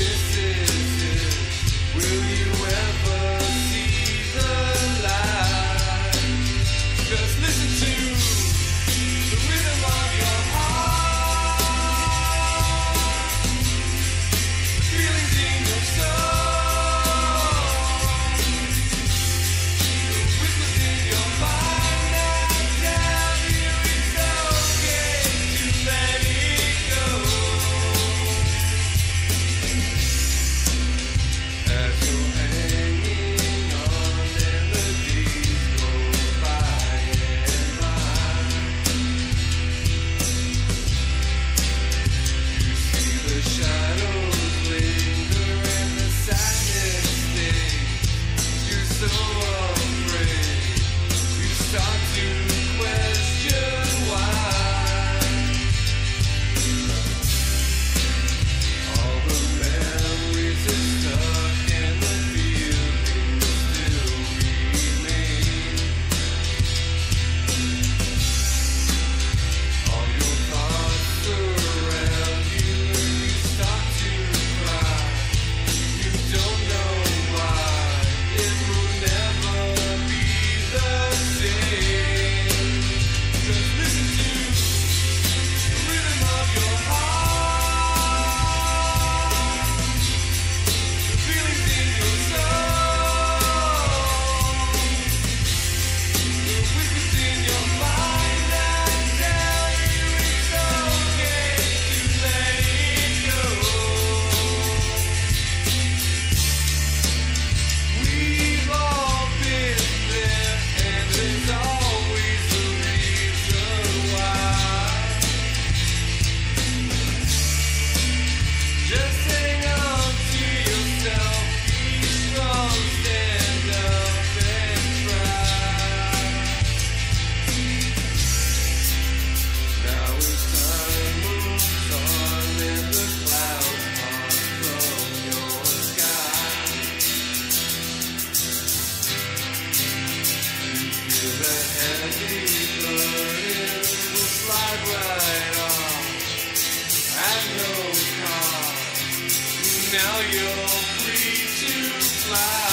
this you're free to fly.